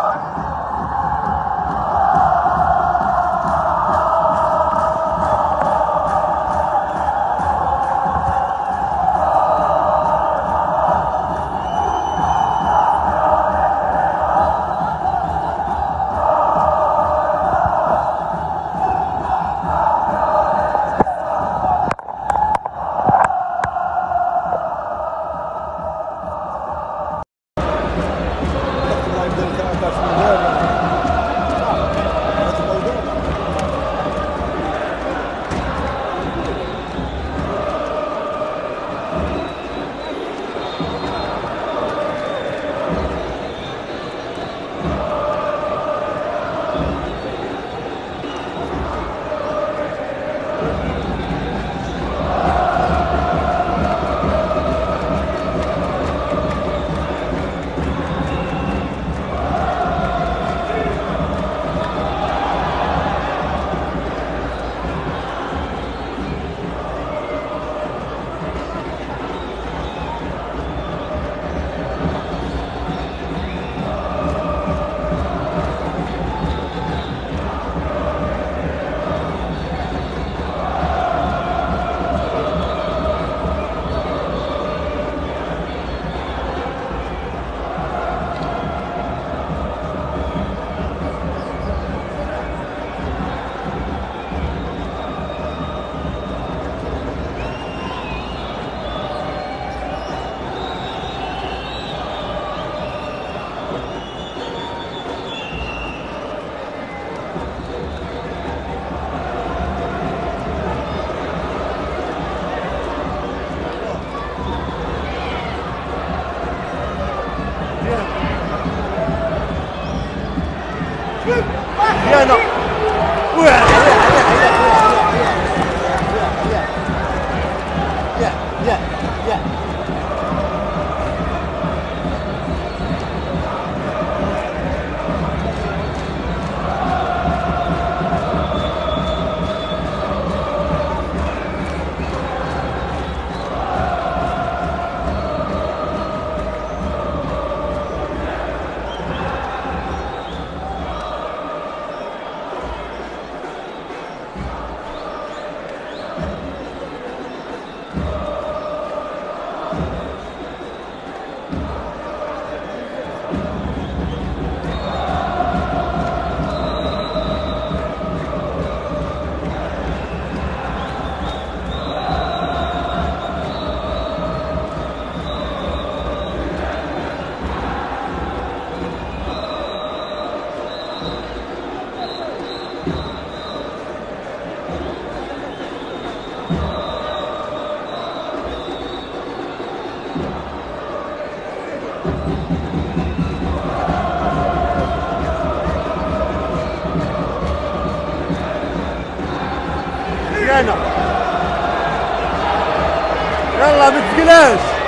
time. 别闹！喂、哎！Güneş.